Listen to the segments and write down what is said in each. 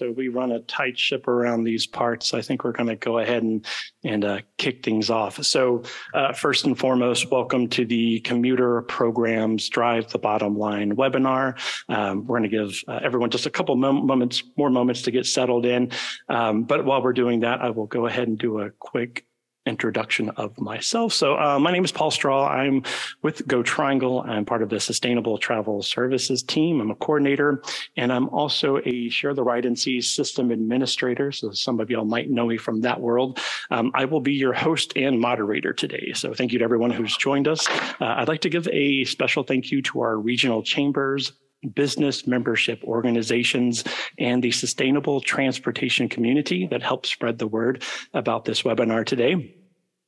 So we run a tight ship around these parts. I think we're going to go ahead and and uh, kick things off. So uh, first and foremost, welcome to the Commuter Programs Drive the Bottom Line webinar. Um, we're going to give uh, everyone just a couple moments, more moments to get settled in. Um, but while we're doing that, I will go ahead and do a quick introduction of myself. So uh, my name is Paul Straw. I'm with Go Triangle. I'm part of the Sustainable Travel Services team. I'm a coordinator, and I'm also a Share the Ride NC system administrator. So some of y'all might know me from that world. Um, I will be your host and moderator today. So thank you to everyone who's joined us. Uh, I'd like to give a special thank you to our regional chambers, business membership organizations and the sustainable transportation community that help spread the word about this webinar today.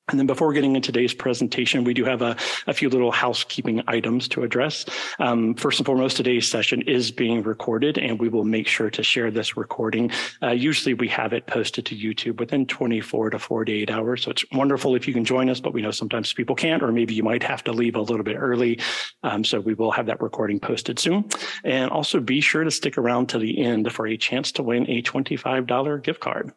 And then before getting into today's presentation, we do have a, a few little housekeeping items to address. Um, first and foremost, today's session is being recorded and we will make sure to share this recording. Uh, usually we have it posted to YouTube within 24 to 48 hours. So it's wonderful if you can join us, but we know sometimes people can't, or maybe you might have to leave a little bit early. Um, so we will have that recording posted soon. And also be sure to stick around to the end for a chance to win a $25 gift card.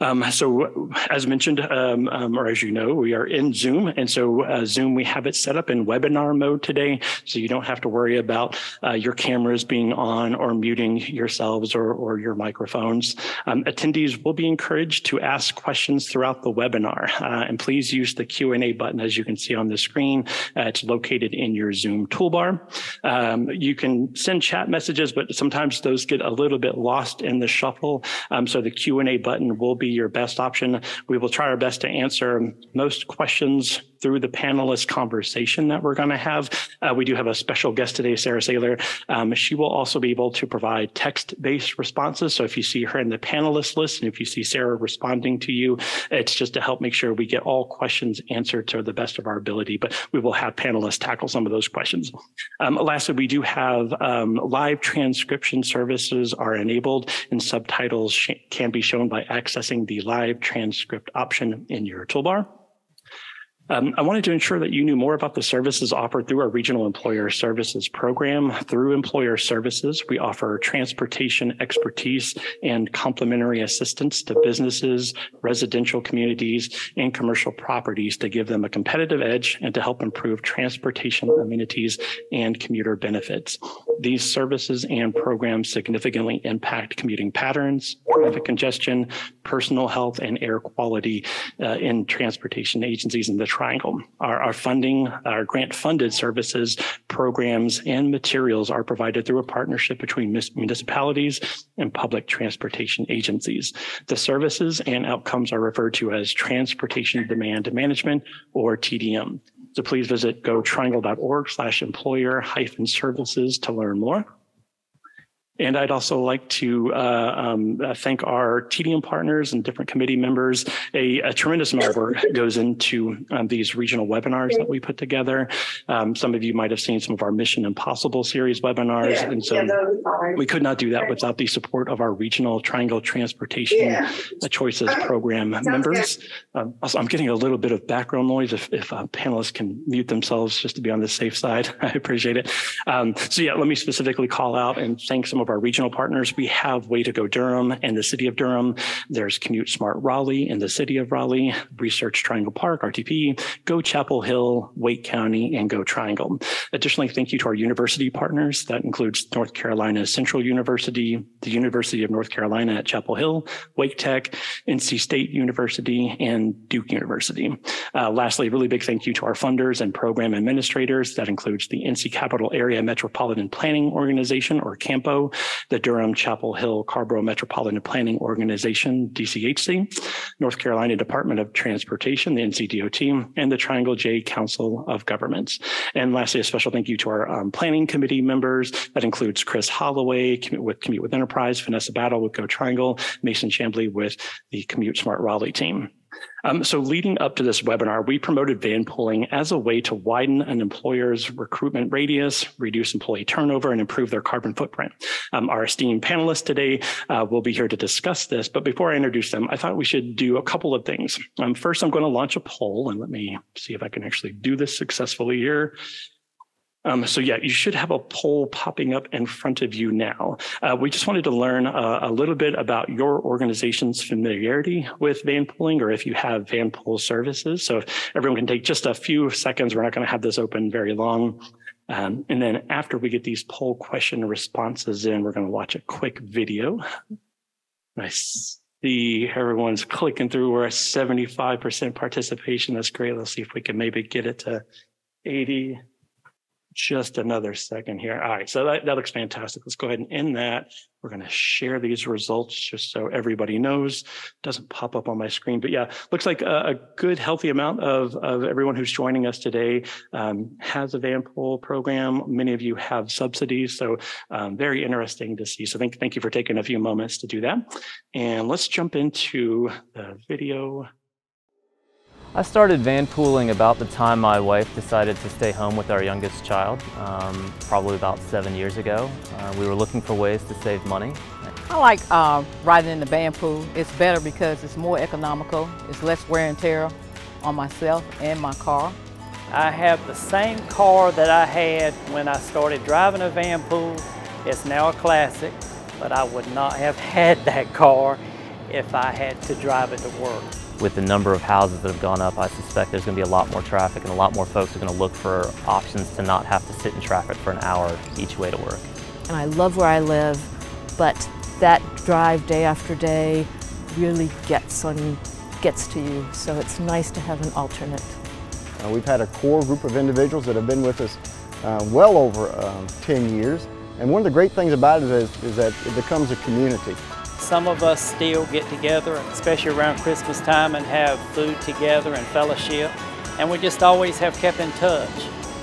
Um, so as mentioned, um, um, or as you know, we are in Zoom. And so uh, Zoom, we have it set up in webinar mode today. So you don't have to worry about uh, your cameras being on or muting yourselves or, or your microphones. Um, attendees will be encouraged to ask questions throughout the webinar. Uh, and please use the Q&A button as you can see on the screen. Uh, it's located in your Zoom toolbar. Um, you can send chat messages, but sometimes those get a little bit lost in the shuffle. Um, so the Q&A button will be your best option. We will try our best to answer most questions through the panelist conversation that we're going to have. Uh, we do have a special guest today, Sarah Saylor. Um, she will also be able to provide text-based responses. So if you see her in the panelist list and if you see Sarah responding to you, it's just to help make sure we get all questions answered to the best of our ability. But we will have panelists tackle some of those questions. Um, lastly, we do have um, live transcription services are enabled and subtitles can be shown by accessing the live transcript option in your toolbar. Um, I wanted to ensure that you knew more about the services offered through our Regional Employer Services Program. Through Employer Services, we offer transportation expertise and complimentary assistance to businesses, residential communities, and commercial properties to give them a competitive edge and to help improve transportation amenities and commuter benefits. These services and programs significantly impact commuting patterns, traffic congestion, personal health, and air quality uh, in transportation agencies in the triangle. Our, our funding, our grant funded services, programs, and materials are provided through a partnership between municipalities and public transportation agencies. The services and outcomes are referred to as transportation demand management or TDM. So please visit gotriangle.org slash employer hyphen services to learn more. And I'd also like to uh, um, uh, thank our TDM partners and different committee members. A, a tremendous amount of work goes into um, these regional webinars that we put together. Um, some of you might have seen some of our Mission Impossible series webinars. Yeah. And so yeah, we could not do that without the support of our regional Triangle Transportation yeah. Choices Program members. Um, also, I'm getting a little bit of background noise. If, if uh, panelists can mute themselves just to be on the safe side, I appreciate it. Um, so yeah, let me specifically call out and thank some of our regional partners, we have Way to Go Durham and the City of Durham. There's Commute Smart Raleigh in the City of Raleigh, Research Triangle Park, RTP, Go Chapel Hill, Wake County, and Go Triangle. Additionally, thank you to our university partners. That includes North Carolina Central University, the University of North Carolina at Chapel Hill, Wake Tech, NC State University, and Duke University. Uh, lastly, a really big thank you to our funders and program administrators. That includes the NC Capital Area Metropolitan Planning Organization, or CAMPO, the Durham Chapel Hill Carrboro Metropolitan Planning Organization, DCHC, North Carolina Department of Transportation, the NCDOT, and the Triangle J Council of Governments. And lastly, a special thank you to our um, planning committee members. That includes Chris Holloway with Commute with Enterprise, Vanessa Battle with Go Triangle, Mason Chambly with the Commute Smart Raleigh team. Um, so leading up to this webinar, we promoted van pooling as a way to widen an employer's recruitment radius, reduce employee turnover, and improve their carbon footprint. Um, our esteemed panelists today uh, will be here to discuss this. But before I introduce them, I thought we should do a couple of things. Um, first, I'm going to launch a poll, and let me see if I can actually do this successfully here. Um, so yeah, you should have a poll popping up in front of you now. Uh, we just wanted to learn uh, a little bit about your organization's familiarity with van pooling or if you have van pool services. So if everyone can take just a few seconds, we're not going to have this open very long. Um, and then after we get these poll question responses in, we're going to watch a quick video. I see everyone's clicking through. We're at 75% participation. That's great. Let's see if we can maybe get it to 80 just another second here. All right, so that, that looks fantastic. Let's go ahead and end that. We're going to share these results just so everybody knows. Doesn't pop up on my screen, but yeah, looks like a, a good, healthy amount of, of everyone who's joining us today um, has a van pool program. Many of you have subsidies, so um, very interesting to see. So thank, thank you for taking a few moments to do that. And let's jump into the video. I started vanpooling about the time my wife decided to stay home with our youngest child, um, probably about seven years ago. Uh, we were looking for ways to save money. I like uh, riding in the vanpool. It's better because it's more economical, it's less wear and tear on myself and my car. I have the same car that I had when I started driving a vanpool. It's now a classic, but I would not have had that car if I had to drive it to work with the number of houses that have gone up, I suspect there's going to be a lot more traffic and a lot more folks are going to look for options to not have to sit in traffic for an hour each way to work. And I love where I live, but that drive day after day really gets on, gets to you. So it's nice to have an alternate. Uh, we've had a core group of individuals that have been with us uh, well over um, 10 years. And one of the great things about it is, is that it becomes a community. Some of us still get together, especially around Christmas time, and have food together and fellowship. And we just always have kept in touch.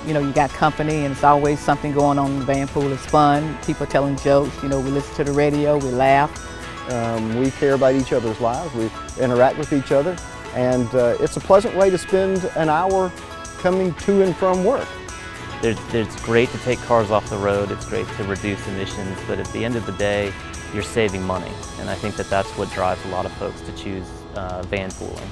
You know, you got company and it's always something going on in the van pool. It's fun. People telling jokes. You know, we listen to the radio, we laugh. Um, we care about each other's lives. We interact with each other. And uh, it's a pleasant way to spend an hour coming to and from work. it's great to take cars off the road. It's great to reduce emissions. But at the end of the day, you're saving money. And I think that that's what drives a lot of folks to choose uh, van pooling.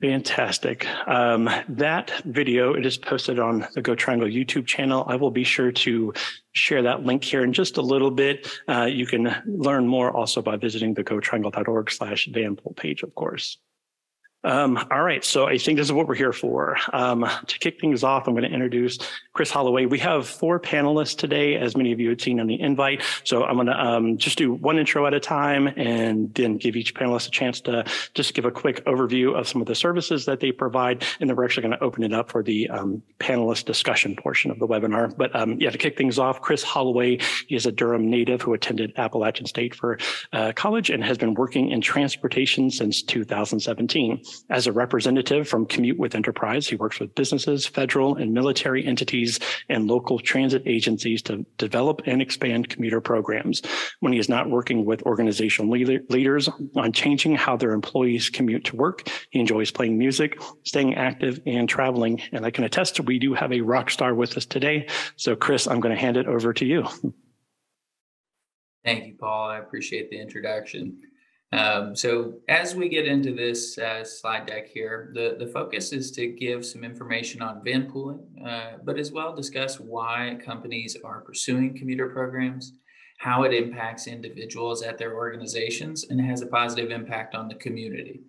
Fantastic. Um, that video, it is posted on the Go Triangle YouTube channel. I will be sure to share that link here in just a little bit. Uh, you can learn more also by visiting the gotriangle.org slash vanpool page, of course. Um, all right, so I think this is what we're here for. Um, to kick things off, I'm going to introduce Chris Holloway. We have four panelists today, as many of you had seen on the invite. So I'm going to um, just do one intro at a time and then give each panelist a chance to just give a quick overview of some of the services that they provide. And then we're actually going to open it up for the um, panelist discussion portion of the webinar. But um, yeah, to kick things off, Chris Holloway is a Durham native who attended Appalachian State for uh, college and has been working in transportation since 2017. As a representative from Commute with Enterprise, he works with businesses, federal and military entities, and local transit agencies to develop and expand commuter programs. When he is not working with organizational leader, leaders on changing how their employees commute to work, he enjoys playing music, staying active, and traveling. And I can attest we do have a rock star with us today. So, Chris, I'm going to hand it over to you. Thank you, Paul. I appreciate the introduction. Um, so as we get into this uh, slide deck here, the, the focus is to give some information on van pooling, uh, but as well discuss why companies are pursuing commuter programs, how it impacts individuals at their organizations, and has a positive impact on the community.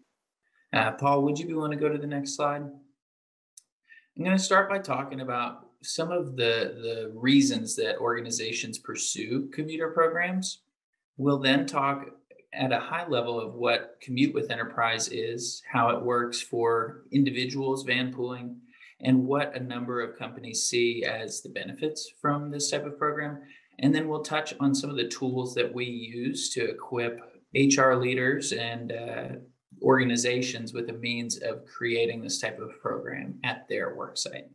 Uh, Paul, would you be willing to go to the next slide? I'm going to start by talking about some of the, the reasons that organizations pursue commuter programs. We'll then talk at a high level of what Commute with Enterprise is, how it works for individuals van pooling, and what a number of companies see as the benefits from this type of program. And then we'll touch on some of the tools that we use to equip HR leaders and uh, organizations with a means of creating this type of program at their worksite.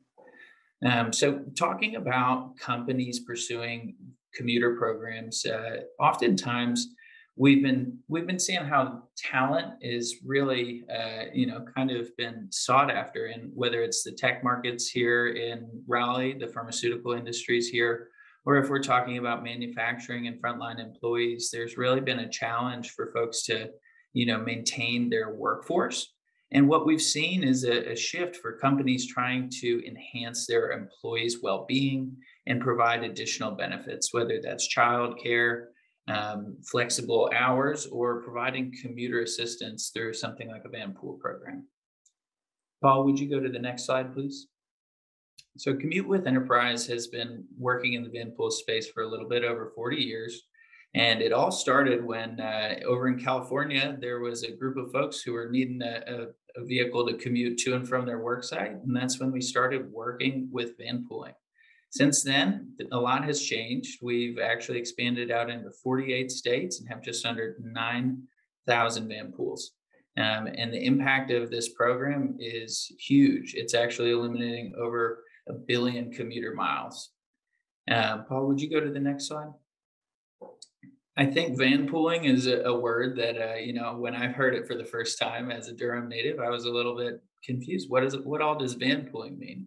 Um, so, talking about companies pursuing commuter programs, uh, oftentimes we've been we've been seeing how talent is really uh, you know kind of been sought after and whether it's the tech markets here in raleigh the pharmaceutical industries here or if we're talking about manufacturing and frontline employees there's really been a challenge for folks to you know maintain their workforce. And what we've seen is a, a shift for companies trying to enhance their employees' well being and provide additional benefits, whether that's childcare, um, flexible hours, or providing commuter assistance through something like a van pool program. Paul, would you go to the next slide, please? So, Commute with Enterprise has been working in the van pool space for a little bit over 40 years. And it all started when uh, over in California, there was a group of folks who were needing a, a, a, vehicle to commute to and from their work site. And that's when we started working with van pooling. Since then, a lot has changed. We've actually expanded out into 48 states and have just under 9,000 van pools. Um, and the impact of this program is huge. It's actually eliminating over a billion commuter miles. Uh, Paul, would you go to the next slide? I think van pooling is a, a word that uh, you know when I heard it for the first time as a Durham native, I was a little bit confused. What is it? What all does van pooling mean?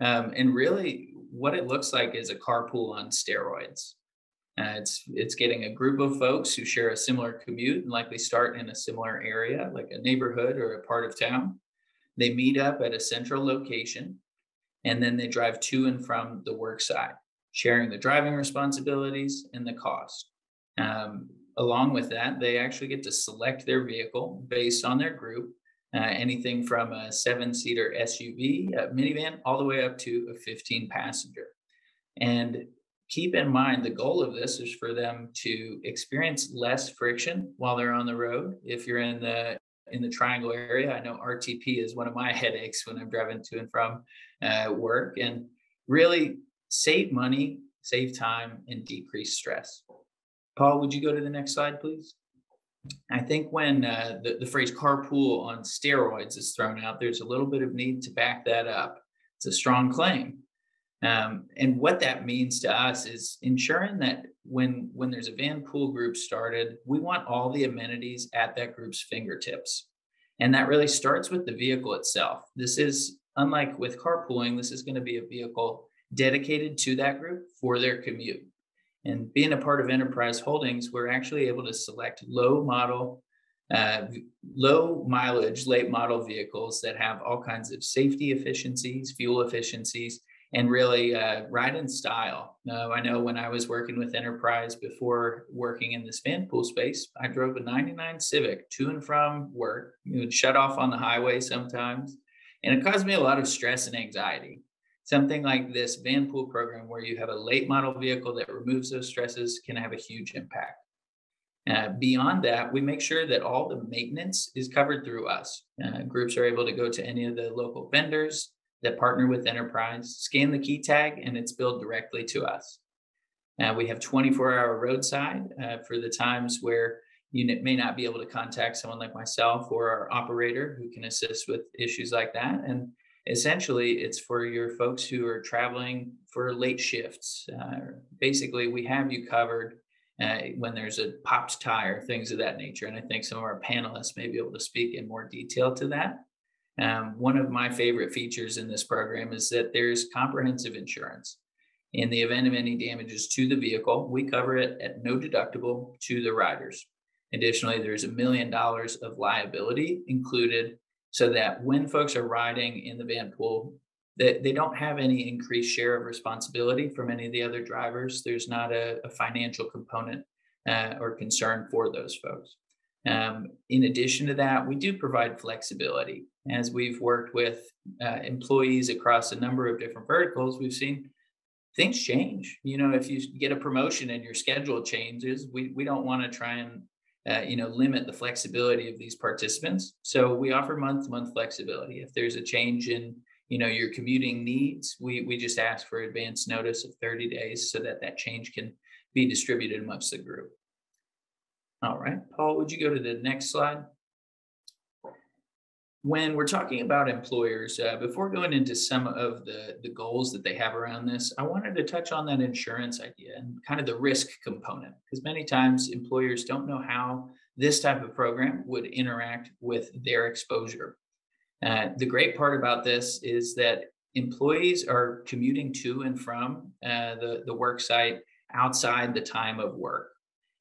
Um, and really, what it looks like is a carpool on steroids. Uh, it's it's getting a group of folks who share a similar commute and likely start in a similar area, like a neighborhood or a part of town. They meet up at a central location, and then they drive to and from the work site, sharing the driving responsibilities and the cost. Um, along with that, they actually get to select their vehicle based on their group, uh, anything from a seven seater SUV, minivan, all the way up to a 15 passenger. And keep in mind the goal of this is for them to experience less friction while they're on the road. If you're in the in the triangle area, I know RTP is one of my headaches when I'm driving to and from uh, work, and really save money, save time, and decrease stress. Paul, would you go to the next slide, please? I think when uh, the, the phrase carpool on steroids is thrown out, there's a little bit of need to back that up. It's a strong claim. Um, and what that means to us is ensuring that when when there's a van pool group started, we want all the amenities at that group's fingertips. And that really starts with the vehicle itself. This is unlike with carpooling, this is going to be a vehicle dedicated to that group for their commute. And being a part of Enterprise Holdings, we're actually able to select low model, uh, low mileage, late model vehicles that have all kinds of safety efficiencies, fuel efficiencies, and really uh, ride in style. Uh, I know when I was working with Enterprise before working in this van pool space, I drove a 99 Civic to and from work. It would shut off on the highway sometimes, and it caused me a lot of stress and anxiety something like this van pool program where you have a late model vehicle that removes those stresses can have a huge impact. Uh, beyond that, we make sure that all the maintenance is covered through us. Uh, groups are able to go to any of the local vendors that partner with Enterprise, scan the key tag, and it's billed directly to us. Uh, we have 24 hour roadside uh, for the times where you may not be able to contact someone like myself or our operator who can assist with issues like that. And essentially it's for your folks who are traveling for late shifts uh, basically we have you covered uh, when there's a popped tire things of that nature and i think some of our panelists may be able to speak in more detail to that. Um, one of my favorite features in this program is that there's comprehensive insurance. In the event of any damages to the vehicle we cover it at no deductible to the riders. Additionally there's a million dollars of liability included so that when folks are riding in the van pool, they, they don't have any increased share of responsibility from any of the other drivers. There's not a, a financial component uh, or concern for those folks. Um, in addition to that, we do provide flexibility. As we've worked with uh, employees across a number of different verticals, we've seen things change. You know, if you get a promotion and your schedule changes, we, we don't want to try and uh, you know, limit the flexibility of these participants. So we offer month-to-month flexibility. If there's a change in, you know, your commuting needs, we we just ask for advance notice of 30 days so that that change can be distributed amongst the group. All right, Paul, would you go to the next slide? When we're talking about employers, uh, before going into some of the, the goals that they have around this, I wanted to touch on that insurance idea and kind of the risk component, because many times employers don't know how this type of program would interact with their exposure. Uh, the great part about this is that employees are commuting to and from uh, the, the work site outside the time of work.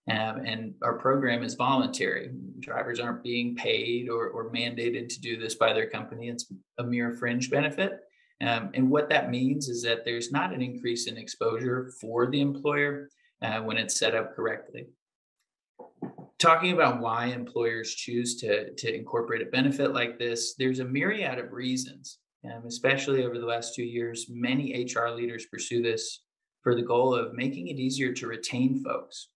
Um, and our program is voluntary. Drivers aren't being paid or, or mandated to do this by their company. It's a mere fringe benefit. Um, and what that means is that there's not an increase in exposure for the employer uh, when it's set up correctly. Talking about why employers choose to, to incorporate a benefit like this, there's a myriad of reasons. Um, especially over the last two years, many HR leaders pursue this for the goal of making it easier to retain folks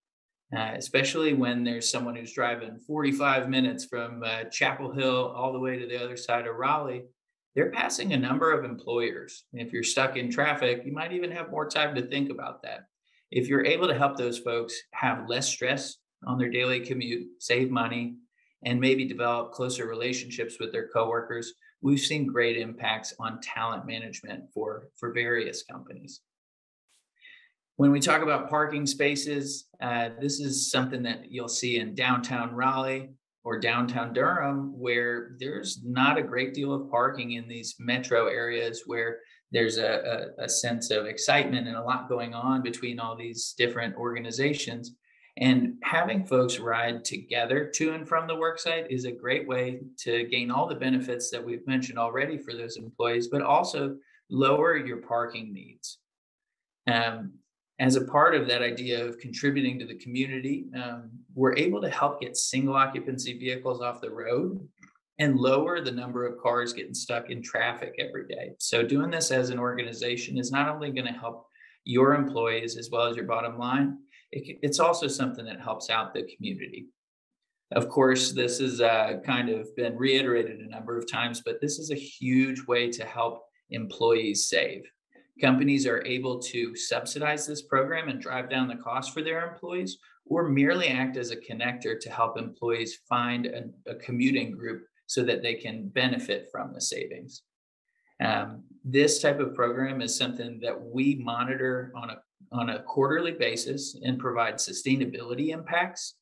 uh, especially when there's someone who's driving 45 minutes from uh, Chapel Hill all the way to the other side of Raleigh. They're passing a number of employers. And if you're stuck in traffic, you might even have more time to think about that. If you're able to help those folks have less stress on their daily commute, save money, and maybe develop closer relationships with their coworkers, we've seen great impacts on talent management for, for various companies. When we talk about parking spaces, uh, this is something that you'll see in downtown Raleigh or downtown Durham, where there's not a great deal of parking in these metro areas where there's a, a, a sense of excitement and a lot going on between all these different organizations. And having folks ride together to and from the worksite is a great way to gain all the benefits that we've mentioned already for those employees, but also lower your parking needs. Um, as a part of that idea of contributing to the community, um, we're able to help get single occupancy vehicles off the road and lower the number of cars getting stuck in traffic every day. So, doing this as an organization is not only going to help your employees as well as your bottom line, it, it's also something that helps out the community. Of course, this has uh, kind of been reiterated a number of times, but this is a huge way to help employees save companies are able to subsidize this program and drive down the cost for their employees, or merely act as a connector to help employees find a, a commuting group so that they can benefit from the savings. Um, this type of program is something that we monitor on a, on a quarterly basis and provide sustainability impacts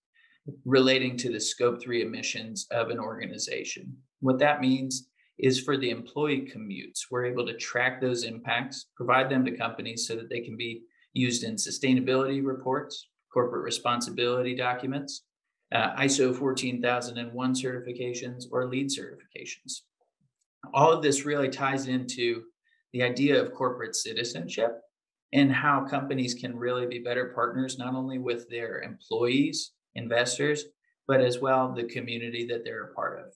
relating to the scope three emissions of an organization. What that means is for the employee commutes. We're able to track those impacts, provide them to companies so that they can be used in sustainability reports, corporate responsibility documents, uh, ISO 14001 certifications, or LEED certifications. All of this really ties into the idea of corporate citizenship and how companies can really be better partners, not only with their employees, investors, but as well the community that they're a part of.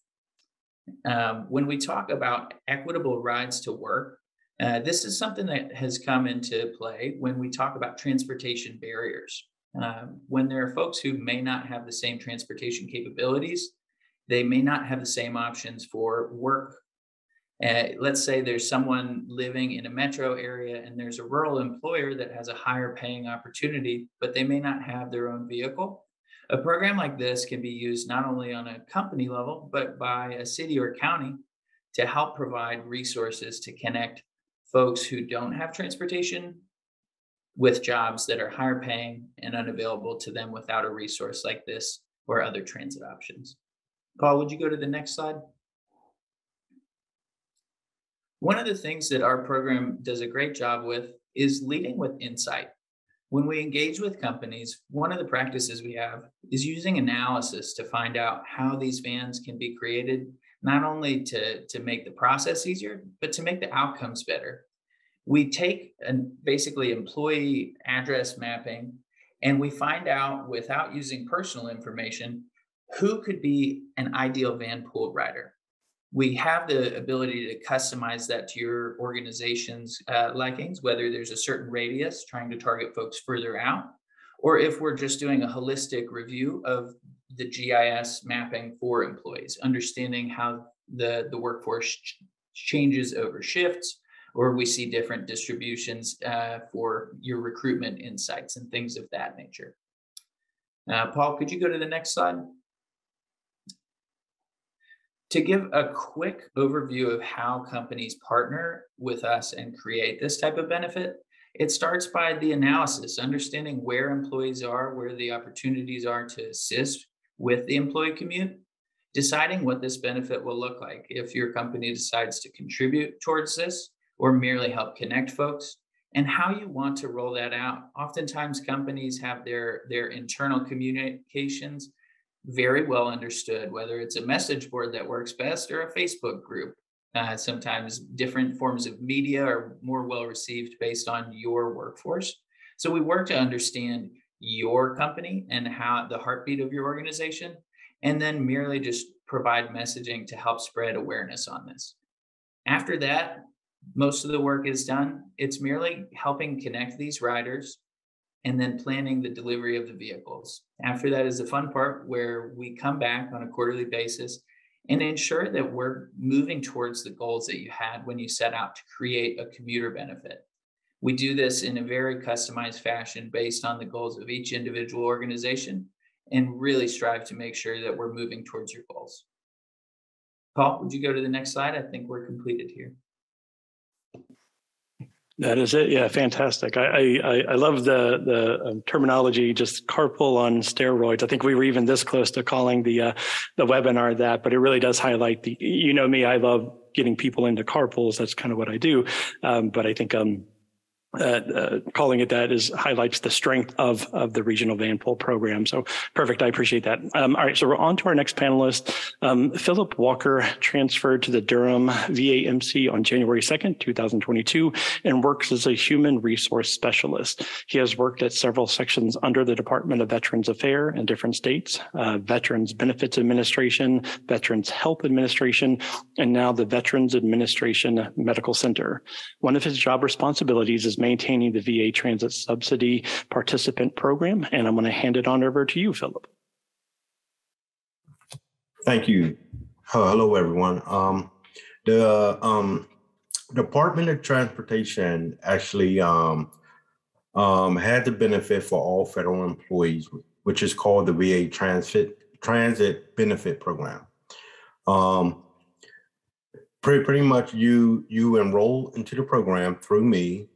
Um, when we talk about equitable rides to work, uh, this is something that has come into play when we talk about transportation barriers. Um, when there are folks who may not have the same transportation capabilities, they may not have the same options for work. Uh, let's say there's someone living in a metro area and there's a rural employer that has a higher paying opportunity, but they may not have their own vehicle. A program like this can be used not only on a company level, but by a city or county to help provide resources to connect folks who don't have transportation with jobs that are higher paying and unavailable to them without a resource like this or other transit options. Paul, would you go to the next slide? One of the things that our program does a great job with is leading with insight. When we engage with companies, one of the practices we have is using analysis to find out how these vans can be created, not only to, to make the process easier, but to make the outcomes better. We take an basically employee address mapping and we find out without using personal information who could be an ideal van pool rider we have the ability to customize that to your organization's uh, likings, whether there's a certain radius trying to target folks further out, or if we're just doing a holistic review of the GIS mapping for employees, understanding how the, the workforce ch- changes over shifts, or we see different distributions uh, for your recruitment insights and things of that nature. Uh, Paul, could you go to the next slide? To give a quick overview of how companies partner with us and create this type of benefit, it starts by the analysis, understanding where employees are, where the opportunities are to assist with the employee commute, deciding what this benefit will look like if your company decides to contribute towards this or merely help connect folks, and how you want to roll that out. Oftentimes companies have their, their internal communications very well understood, whether it's a message board that works best or a Facebook group. Uh, sometimes different forms of media are more well received based on your workforce. So we work to understand your company and how the heartbeat of your organization, and then merely just provide messaging to help spread awareness on this. After that, most of the work is done. It's merely helping connect these riders and then planning the delivery of the vehicles. After that is the fun part where we come back on a quarterly basis and ensure that we're moving towards the goals that you had when you set out to create a commuter benefit. We do this in a very customized fashion based on the goals of each individual organization and really strive to make sure that we're moving towards your goals. Paul, would you go to the next slide? I think we're completed here. That is it. Yeah, fantastic. I I, I love the the um, terminology, just carpool on steroids. I think we were even this close to calling the uh, the webinar that, but it really does highlight the. You know me, I love getting people into carpools. That's kind of what I do. Um, but I think um, uh, uh, calling it that is highlights the strength of of the regional van pool program. So perfect. I appreciate that. Um, all right, so we're on to our next panelist. Um, Phillip Walker transferred to the Durham VAMC on January 2nd, 2022, and works as a human resource specialist. He has worked at several sections under the Department of Veterans Affairs in different states, uh, Veterans Benefits Administration, Veterans Health Administration, and now the Veterans Administration Medical Center. One of his job responsibilities is maintaining the VA Transit Subsidy Participant Program. And I'm going to hand it on over to you, Phillip. Thank you. Hello, everyone. Um, the um, Department of Transportation actually um, um, had the benefit for all federal employees, which is called the VA Transit Transit Benefit Program. Um, pretty, pretty much, you you enroll into the program through me,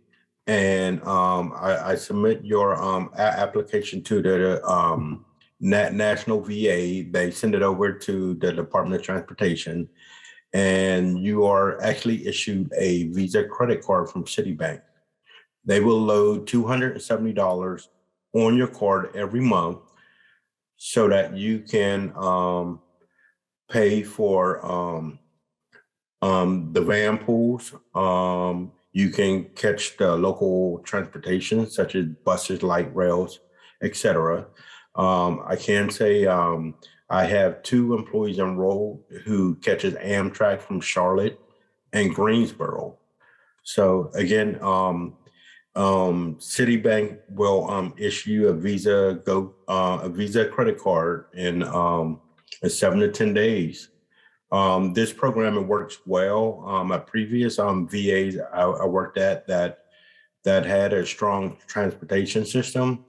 and um, I, I, submit your um, application to the um, Nat National VA. They send it over to the Department of Transportation, and you are actually issued a Visa credit card from Citibank. They will load $270 on your card every month so that you can um, pay for um, um, the van pools, you can catch the local transportation, such as buses, light rails, etc. Um, I can say um, I have two employees enrolled who catches Amtrak from Charlotte and Greensboro. So again, um, um, Citibank will um, issue a Visa go uh, a Visa credit card in um, in seven to ten days. Um, this program works well. Um, my previous um, I, I, worked at that that had a strong transportation system.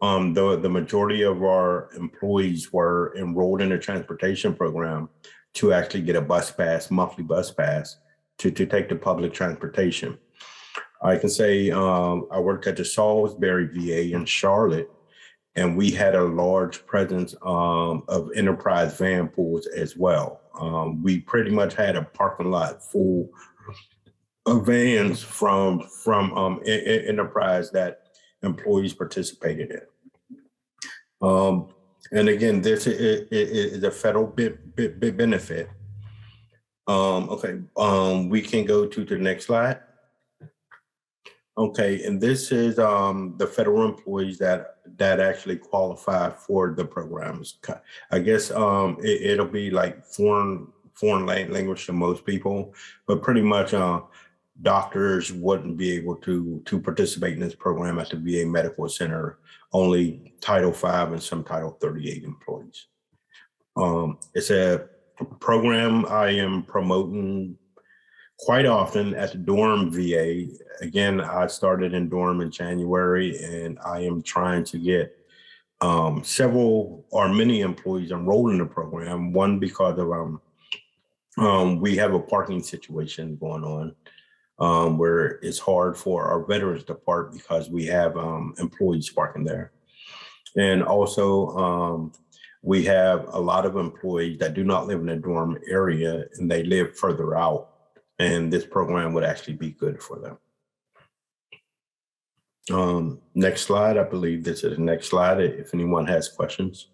Um, the the majority of our employees were enrolled in a transportation program to actually get a bus pass, monthly bus pass, to to take the public transportation. I can say um, I worked at the Salisbury VA in Charlotte, and we had a large presence um, of enterprise van pools as well. Um, we pretty much had a parking lot full of vans from from um, enterprise that employees participated in. Um, and again, this is, is a federal benefit. Um, okay, um, we can go to the next slide. Okay, and this is um, the federal employees that that actually qualify for the programs. I guess um, it, will be like foreign foreign language to most people, but pretty much uh, doctors wouldn't be able to to participate in this program at the VA Medical Center. Only Title V and some Title 38 employees. Um, it's a program I am promoting quite often at the Durham VA. Again, I started in Durham in January, and I am trying to get um, several or many employees enrolled in the program. One because of um, um, we have a parking situation going on um, where it's hard for our veterans to park because we have um, employees parking there, and also um, we have a lot of employees that do not live in the Durham area and they live further out and this program would actually be good for them. Um, next slide. I believe this is the next slide. If anyone has questions.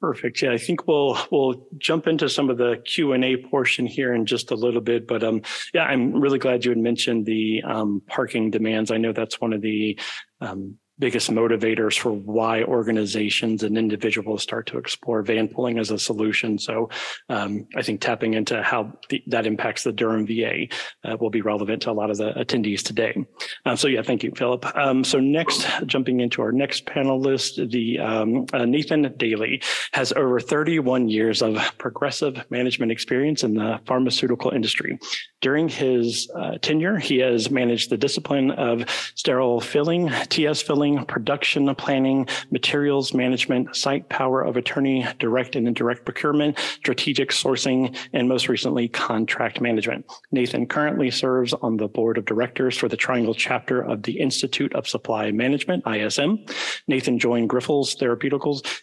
Perfect. Yeah, I think we'll we'll jump into some of the Q and A portion here in just a little bit. But um, yeah, I'm really glad you had mentioned the um, parking demands. I know that's one of the um, biggest motivators for why organizations and individuals start to explore van pooling as a solution. So um, I think tapping into how the, that impacts the Durham VA uh, will be relevant to a lot of the attendees today. Uh, so yeah, thank you, Phillip. Um, so next, jumping into our next panelist, the um, uh, Nathan Daley has over 31 years of progressive management experience in the pharmaceutical industry. During his uh, tenure, he has managed the discipline of sterile filling, TS filling, production planning, materials management, site power of attorney, direct and indirect procurement, strategic sourcing, and most recently, contract management. Nathan currently serves on the board of directors for the Triangle chapter of the Institute of Supply Management, ISM. Nathan joined Grifols Therapeutics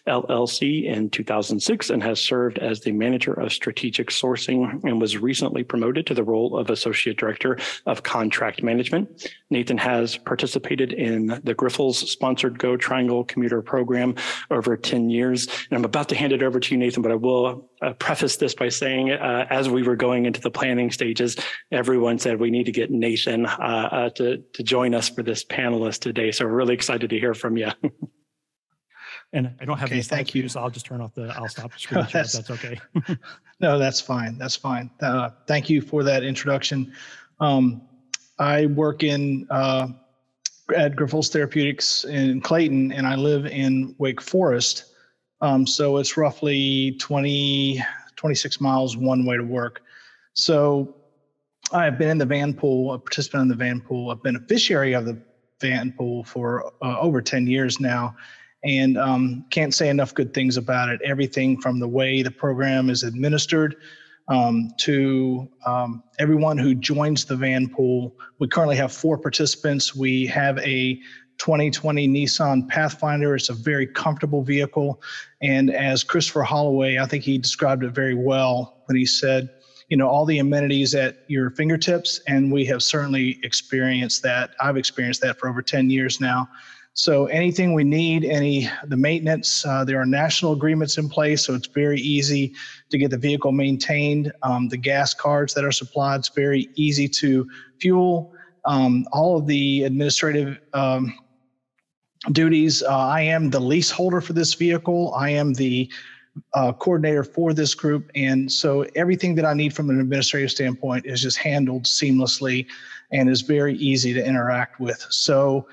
LLC in 2006 and has served as the manager of strategic sourcing and was recently promoted to the role of associate director of contract management. Nathan has participated in the Grifols sponsored Go Triangle commuter program over 10 years. And I'm about to hand it over to you, Nathan, but I will uh, preface this by saying uh, as we were going into the planning stages, everyone said we need to get Nathan uh, uh to, to join us for this panelist today. So we're really excited to hear from you. and I don't have okay, any thank you. so I'll just turn off the, I'll stop the screen share if that's okay. no, that's fine. That's fine. Uh, thank you for that introduction. Um, I work in uh, at Grifols Therapeutics in Clayton, and I live in Wake Forest. Um, so it's roughly 20, 26 miles one way to work. So I've been in the van pool, a participant in the van pool, a beneficiary of the van pool for uh, over 10 years now, and um, can't say enough good things about it. Everything from the way the program is administered um, to um, everyone who joins the van pool. We currently have four participants. We have a 2020 Nissan Pathfinder. It's a very comfortable vehicle. And as Christopher Holloway, I think he described it very well when he said, you know, all the amenities at your fingertips. And we have certainly experienced that. I've experienced that for over 10 years now. So anything we need, any the maintenance, uh, there are national agreements in place, so it's very easy to get the vehicle maintained. Um, the gas cards that are supplied, it's very easy to fuel. Um, all of the administrative um, duties. Uh, I am the leaseholder for this vehicle. I am the uh, coordinator for this group, and so everything that I need from an administrative standpoint is just handled seamlessly, and is very easy to interact with. So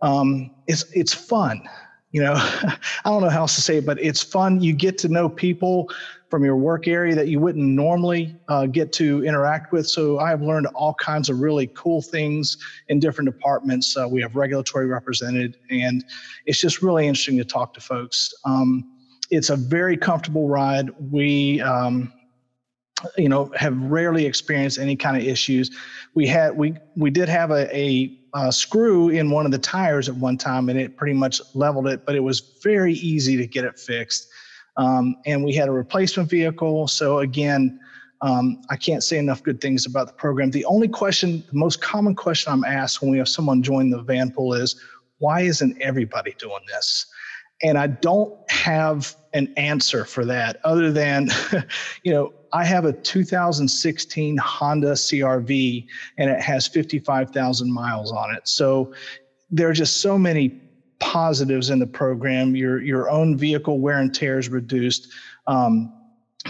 um, it's it's fun. You know, I don't know how else to say it, but it's fun. You get to know people from your work area that you wouldn't normally uh, get to interact with. So I have learned all kinds of really cool things in different departments. Uh, we have regulatory represented, and it's just really interesting to talk to folks. Um, it's a very comfortable ride. We um, you know have rarely experienced any kind of issues we had we we did have a, a, a, screw in one of the tires at one time and it pretty much leveled it but it was very easy to get it fixed. Um, and we had a replacement vehicle. So again um, i can't say enough good things about the program. The only question the most common question i'm asked when we have someone join the van pool is why isn't everybody doing this? And I don't have an answer for that other than, you know, I have a 2016 Honda CRV and it has 55,000 miles on it. So there are just so many positives in the program. Your your own vehicle wear and tear is reduced. Um,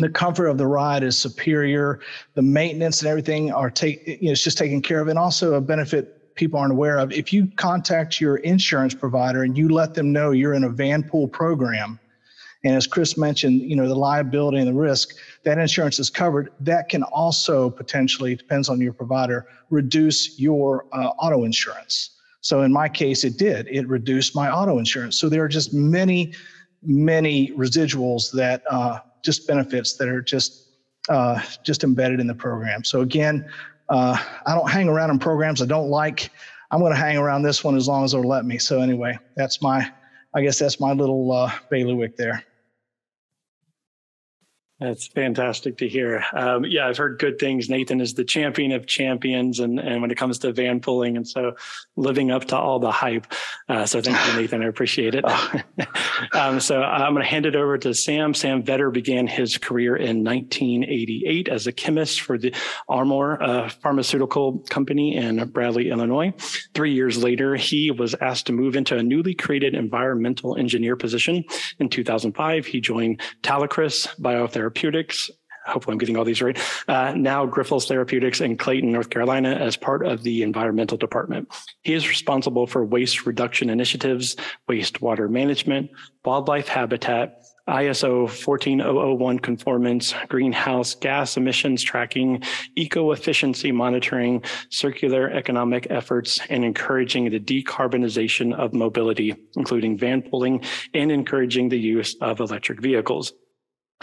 the comfort of the ride is superior. The maintenance and everything are take you know it's just taken care of, and also a benefit people aren't aware of. If you contact your insurance provider and you let them know you're in a van pool program, and as Chris mentioned, you know, the liability and the risk, that insurance is covered. That can also potentially, depends on your provider, reduce your uh, auto insurance. So in my case, it did. It reduced my auto insurance. So there are just many, many residuals that uh, just benefits that are just uh, just embedded in the program. So again, uh, I don't hang around in programs I don't like. I'm going to hang around this one as long as they'll let me. So anyway, that's my, I guess that's my little uh, bailiwick there. That's fantastic to hear. Um, yeah, I've heard good things. Nathan is the champion of champions, and, and when it comes to van pooling, and so living up to all the hype. Uh, so thank you, Nathan. I appreciate it. um, so I'm going to hand it over to Sam. Sam Vedder began his career in 1988 as a chemist for the Armour uh, Pharmaceutical Company in Bradley, Illinois. Three years later, he was asked to move into a newly created environmental engineer position. In 2005, he joined Talecris Biotherapy Therapeutics. Hopefully, I'm getting all these right. Uh, now, Grifols Therapeutics in Clayton, North Carolina, as part of the environmental department. He is responsible for waste reduction initiatives, wastewater management, wildlife habitat, ISO 14001 conformance, greenhouse gas emissions tracking, eco efficiency monitoring, circular economic efforts, and encouraging the decarbonization of mobility, including van pooling and encouraging the use of electric vehicles.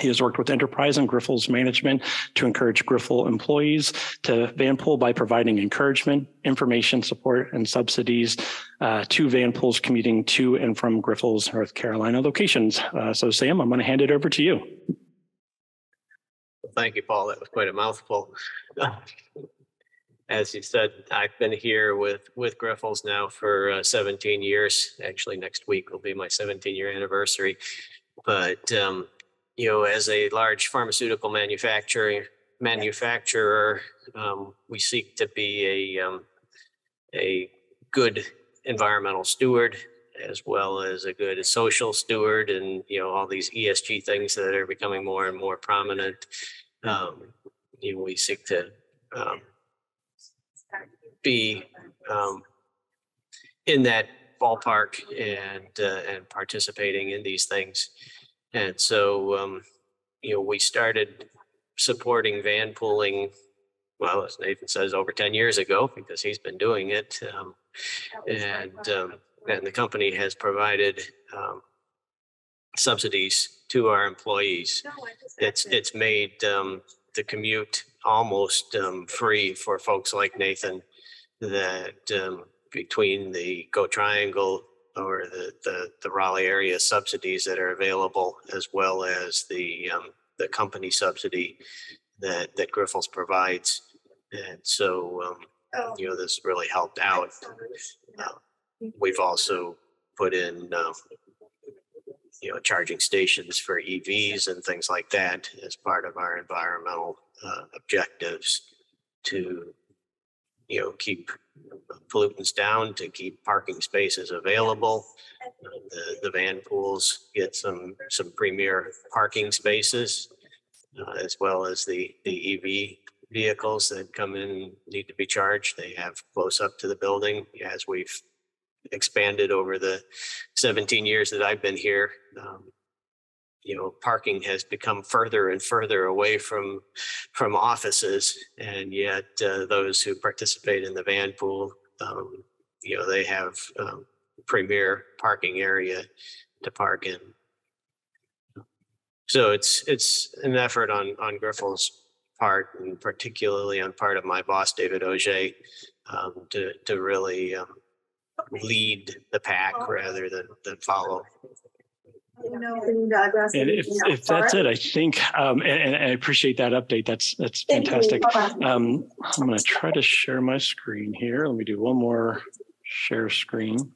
He has worked with Enterprise and Grifols management to encourage Grifols employees to Vanpool by providing encouragement, information, support, and subsidies uh, to Vanpools commuting to and from Grifols, North Carolina locations. Uh, so, Sam, I'm going to hand it over to you. Thank you, Paul. That was quite a mouthful. As you said, I've been here with with Grifols now for uh, 17 years. Actually, next week will be my 17 year anniversary. But um, you know, as a large pharmaceutical manufacturing manufacturer, um, we seek to be a um, a good environmental steward as well as a good social steward, and you know all these ESG things that are becoming more and more prominent. Um, you know, we seek to um, be um, in that ballpark and uh, and participating in these things. And so, um, you know, we started supporting van pooling, well, as Nathan says, over 10 years ago, because he's been doing it. Um, and, um, and the company has provided um, subsidies to our employees. It's, it's made um, the commute almost um, free for folks like Nathan that um, between the GoTriangle or the, the, the Raleigh area subsidies that are available, as well as the, um, the company subsidy that, that Grifols provides. And so, um, you know, this really helped out. Uh, we've also put in, um, you know, charging stations for EVs and things like that as part of our environmental uh, objectives to, you know, keep pollutants down to keep parking spaces available. Uh, The, the van pools get some, some premier parking spaces, uh, as well as the, the EV vehicles that come in need to be charged. They have close up to the building as we've expanded over the 17 years that I've been here. Um, you know, parking has become further and further away from from offices, and yet uh, those who participate in the van pool, um, you know, they have um, premier parking area to park in. So it's it's an effort on on Grifols' part, and particularly on part of my boss David Auger, um, to to really um, lead the pack rather than than follow. And if, if that's it, I think, um, and, and, I appreciate that update. That's that's fantastic. Um, I'm going to try to share my screen here. Let me do one more share screen.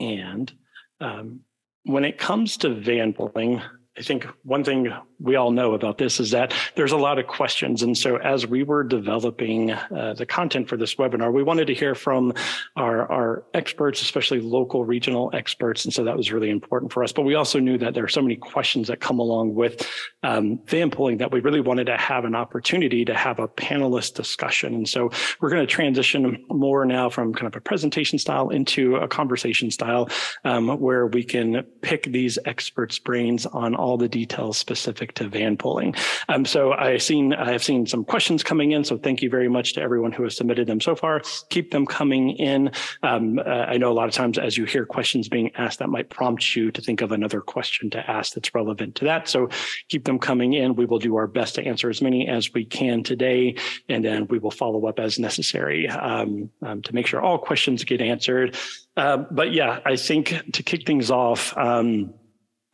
And um, when it comes to van pooling, I think one thing we all know about this is that there's a lot of questions. And so as we were developing uh, the content for this webinar, we wanted to hear from our, our experts, especially local regional experts. And so that was really important for us. But we also knew that there are so many questions that come along with um, van pooling that we really wanted to have an opportunity to have a panelist discussion. And so we're going to transition more now from kind of a presentation style into a conversation style um, where we can pick these experts' brains on all the details specific to van pooling. Um, so I've seen I have seen some questions coming in. So thank you very much to everyone who has submitted them so far. Keep them coming in. Um, uh, I know a lot of times as you hear questions being asked, that might prompt you to think of another question to ask that's relevant to that. So keep them coming in. We will do our best to answer as many as we can today, and then we will follow up as necessary um, um to make sure all questions get answered. Uh, but yeah, I think to kick things off. Um,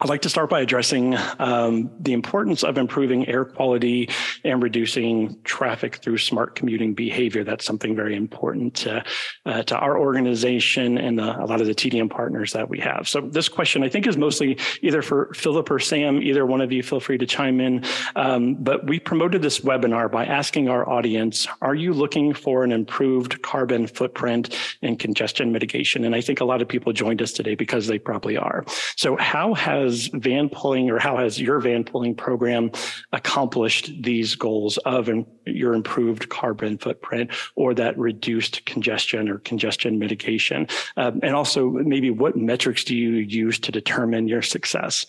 I'd like to start by addressing um, the importance of improving air quality and reducing traffic through smart commuting behavior. That's something very important to, uh, to our organization and the, a lot of the TDM partners that we have. So this question I think is mostly either for Phillip or Sam, either one of you feel free to chime in. Um, but we promoted this webinar by asking our audience, are you looking for an improved carbon footprint and congestion mitigation? And I think a lot of people joined us today because they probably are. So how has has van pooling or how has your van pooling program accomplished these goals of your improved carbon footprint or that reduced congestion or congestion mitigation? Um, and also maybe what metrics do you use to determine your success?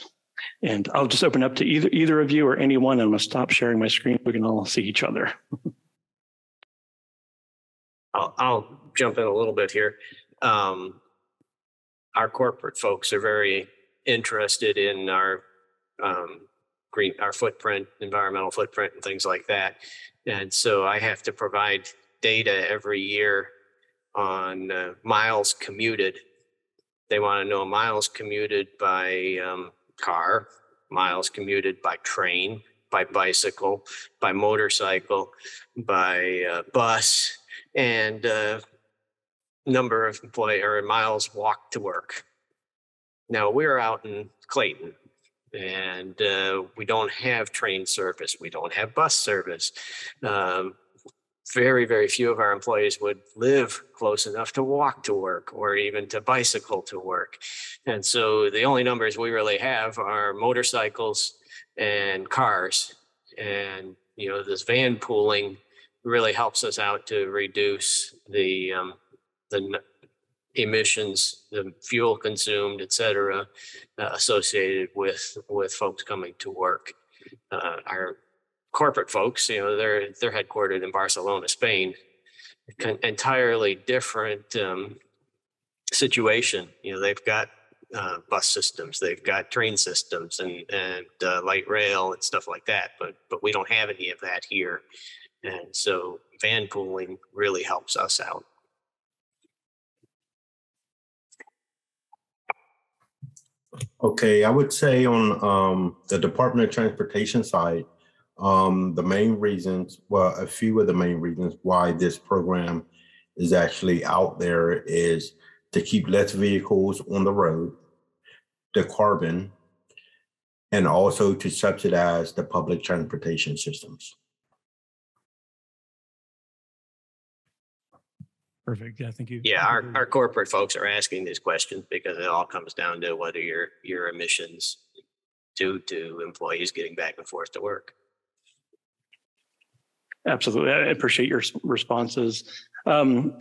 And I'll just open up to either either of you or anyone. I'm going to stop sharing my screen. We can all see each other. I'll, I'll, jump in a little bit here. Um, our corporate folks are very interested in our um, green, our footprint, environmental footprint, and things like that. And so I have to provide data every year on uh, miles commuted. They want to know miles commuted by um, car, miles commuted by train, by bicycle, by motorcycle, by uh, bus, and uh, number of employee or miles walked to work. Now we're out in Clayton and uh, we don't have train service. We don't have bus service. Um, very, very few of our employees would live close enough to walk to work or even to bicycle to work. And so the only numbers we really have are motorcycles and cars. And, you know, this van pooling really helps us out to reduce the, um, the emissions, the fuel consumed, et cetera, uh, associated with with folks coming to work. Uh, our corporate folks, you know, they're they're headquartered in Barcelona, Spain. entirely different um, situation. You know, they've got uh, bus systems, they've got train systems, and and uh, light rail and stuff like that. But but we don't have any of that here, and so van pooling really helps us out. Okay, I would say on um, the Department of Transportation side, um, the main reasons, well, a few of the main reasons why this program is actually out there is to keep less vehicles on the road, the carbon, and also to subsidize the public transportation systems. Perfect. Yeah, thank you. Yeah, our, our corporate folks are asking these questions because it all comes down to whether your your emissions due to employees getting back and forth to work. Absolutely. I appreciate your responses. Um,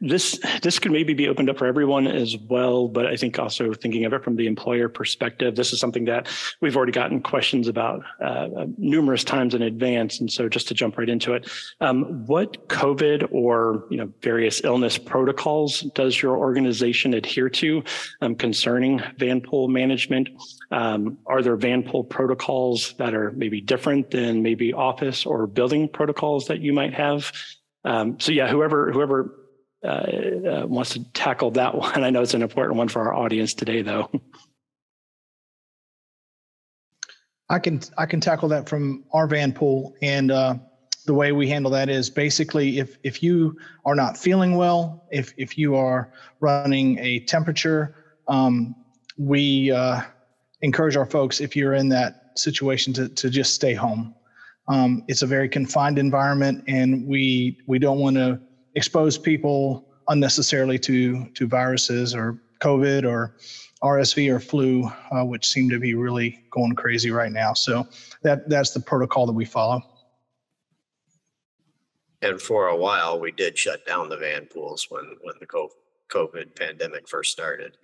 this this could maybe be opened up for everyone as well, but I think also thinking of it from the employer perspective, this is something that we've already gotten questions about uh, numerous times in advance. And so, just to jump right into it, um, what COVID or you know various illness protocols does your organization adhere to um, concerning van pool management? Um, are there van pool protocols that are maybe different than maybe office or building protocols that you might have? Um, so yeah, whoever whoever uh, uh, wants to tackle that one, I know it's an important one for our audience today, though. I can I can tackle that from our van pool, and uh, the way we handle that is basically if if you are not feeling well, if if you are running a temperature, um, we uh, encourage our folks if you're in that situation to to just stay home. Um, it's a very confined environment, and we we don't want to expose people unnecessarily to to viruses or COVID or RSV or flu, uh, which seem to be really going crazy right now. So that that's the protocol that we follow. And for a while, we did shut down the van pools when when the COVID pandemic first started.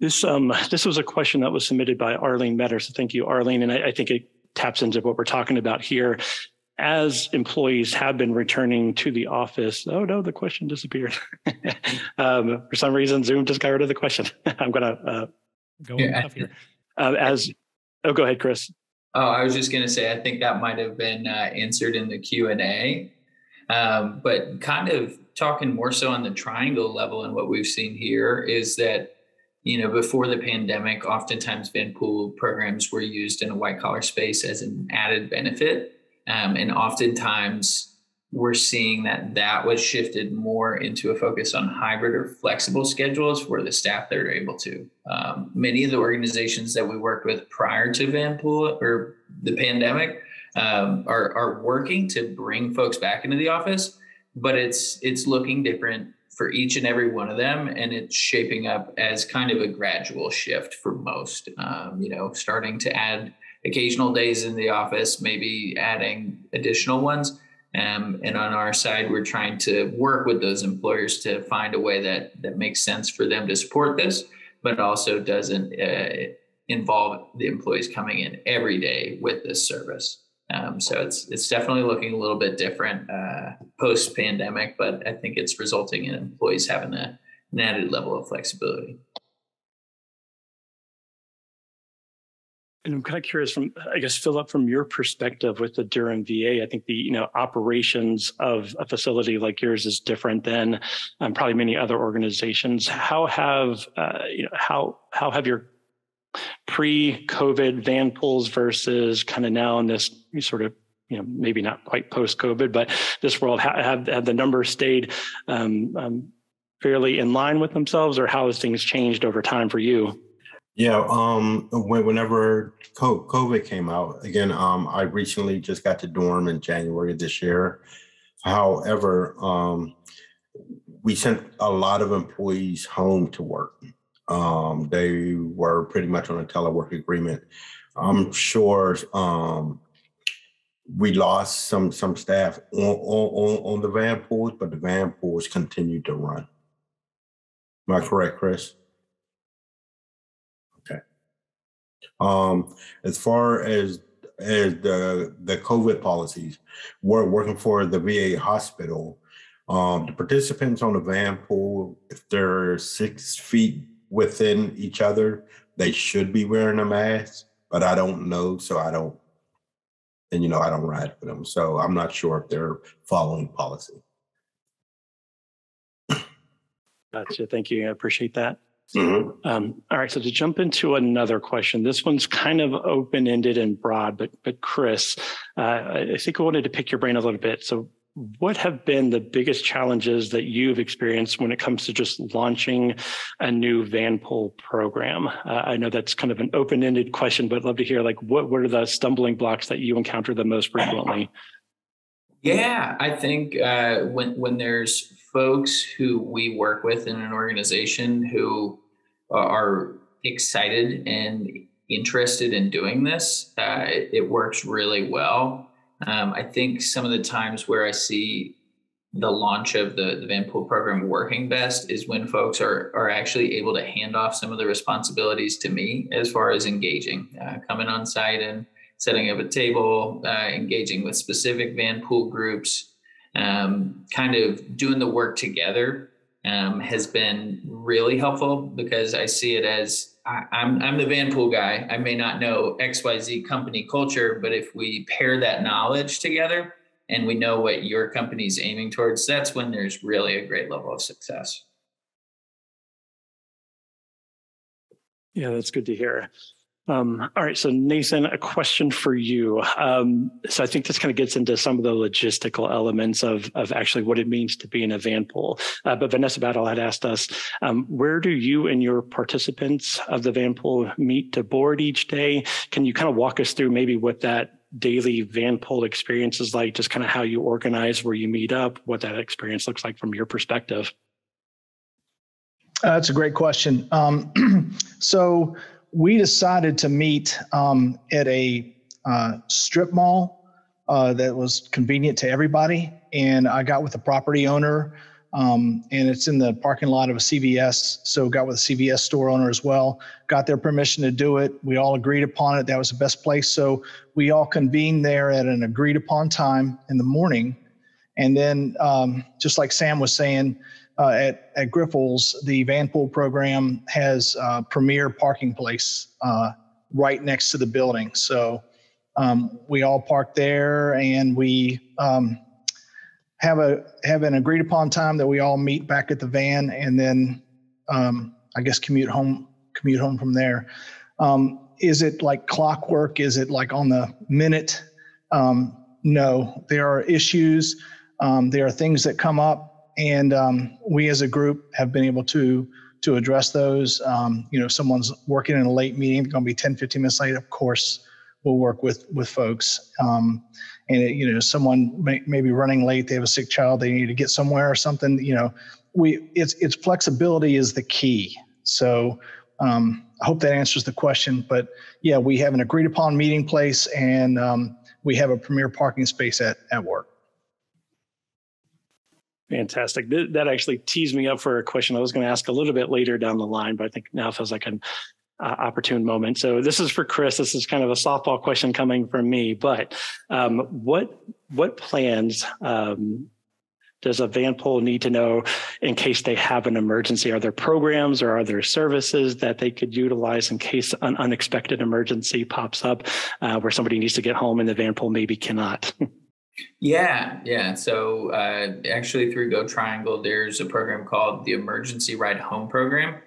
This um this was a question that was submitted by Arlene Metter. So thank you, Arlene. And I, I think it taps into what we're talking about here. As employees have been returning to the office, oh no, the question disappeared. um, for some reason, Zoom just got rid of the question. I'm gonna uh, go yeah. here. Uh, as oh, go ahead, Chris. Oh, I was just gonna say, I think that might have been uh, answered in the Q and A, um, but kind of talking more so on the triangle level and what we've seen here is that you know, before the pandemic, oftentimes vanpool programs were used in a white collar space as an added benefit. Um, and oftentimes we're seeing that that was shifted more into a focus on hybrid or flexible schedules for the staff that are able to. Um, many of the organizations that we worked with prior to vanpool or the pandemic um, are, are working to bring folks back into the office, but it's it's looking different for each and every one of them, and it's shaping up as kind of a gradual shift for most. Um, you know, starting to add occasional days in the office, maybe adding additional ones. Um, and on our side, we're trying to work with those employers to find a way that that makes sense for them to support this, but also doesn't uh, involve the employees coming in every day with this service. Um, so it's it's definitely looking a little bit different uh, post pandemic, but I think it's resulting in employees having a, an added level of flexibility. And I'm kind of curious from, I guess, Phillip, from your perspective with the Durham VA, I think the you know operations of a facility like yours is different than um, probably many other organizations. How have uh, you know how how have your pre-COVID van pools versus kind of now in this sort of you know maybe not quite post-COVID, but this world have have the numbers stayed um, um, fairly in line with themselves, or how has things changed over time for you? Yeah, um, whenever COVID came out, again, um, I recently just got to Durham in January of this year. However, um, we sent a lot of employees home to work. Um, they were pretty much on a telework agreement. I'm sure um, we lost some some staff on, on, on the van pools, but the van pools continued to run. Am I correct, Chris? Okay. Um, as far as as the the COVID policies, we're working for the VA hospital. Um, the participants on the van pool, if they're six feet within each other, they should be wearing a mask, but I don't know. So I don't, and you know, I don't ride with them. So I'm not sure if they're following policy. Gotcha. Thank you. I appreciate that. Mm-hmm. Um, all right. So to jump into another question, this one's kind of open ended and broad, but but Chris, uh, I think I wanted to pick your brain a little bit. So what have been the biggest challenges that you've experienced when it comes to just launching a new vanpool program? Uh, I know that's kind of an open-ended question, but I'd love to hear like what, what are the stumbling blocks that you encounter the most frequently? Yeah, I think uh, when when there's folks who we work with in an organization who are excited and interested in doing this, uh, it, it works really well. Um, I think some of the times where I see the launch of the, the Vanpool program working best is when folks are, are actually able to hand off some of the responsibilities to me as far as engaging, uh, coming on site and setting up a table, uh, engaging with specific Vanpool groups, um, kind of doing the work together um, has been really helpful because I see it as I, am I'm, I'm the Vanpool guy. I may not know XYZ company culture, but if we pair that knowledge together and we know what your company's aiming towards, that's when there's really a great level of success. Yeah, that's good to hear. Um, all right, so Nathan, a question for you. Um, so I think this kind of gets into some of the logistical elements of, of actually what it means to be in a van pool. Uh, but Vanessa Battle had asked us, um, where do you and your participants of the van pool meet to board each day? Can you kind of walk us through maybe what that daily van pool experience is like, just kind of how you organize, where you meet up, what that experience looks like from your perspective? Uh, that's a great question. Um, so we decided to meet um, at a uh, strip mall uh, that was convenient to everybody. And I got with the property owner, um, and it's in the parking lot of a CVS. So got with a CVS store owner as well. Got their permission to do it. We all agreed upon it. That was the best place. So we all convened there at an agreed upon time in the morning. And then, um, just like Sam was saying, uh, at, at Grifols, the Vanpool program has a premier parking place uh, right next to the building. So um, we all park there and we um, have a have an agreed upon time that we all meet back at the van and then um, I guess commute home commute home from there. Um, is it like clockwork? Is it like on the minute? Um, no, there are issues. Um, there are things that come up, and um, we as a group have been able to to address those. Um, you know, someone's working in a late meeting, they're going to be 10, 15 minutes late. Of course, we'll work with with folks. Um, and it, you know, someone may, may be running late. They have a sick child. They need to get somewhere or something. You know, we it's it's flexibility is the key. So um, I hope that answers the question. But yeah, we have an agreed upon meeting place and um, we have a premier parking space at, at work. Fantastic. That actually teased me up for a question I was going to ask a little bit later down the line, but I think now feels like an uh, opportune moment. So this is for Chris. This is kind of a softball question coming from me, but um, what what plans um, does a Vanpool need to know in case they have an emergency? Are there programs or are there services that they could utilize in case an unexpected emergency pops up uh, where somebody needs to get home and the Vanpool maybe cannot? yeah, yeah. So uh, actually, through GoTriangle, there's a program called the Emergency Ride Home Program.